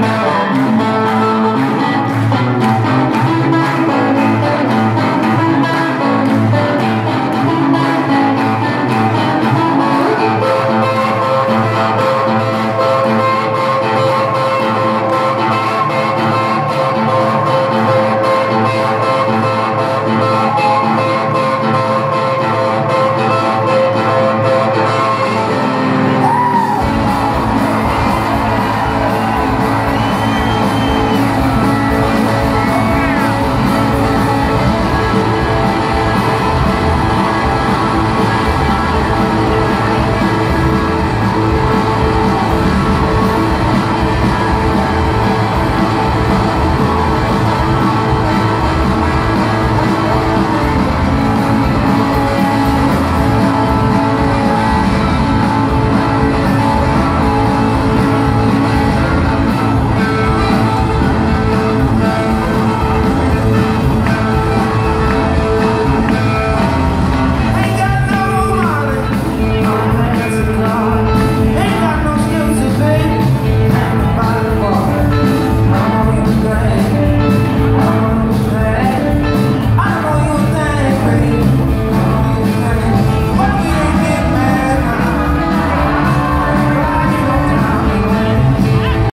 Mama.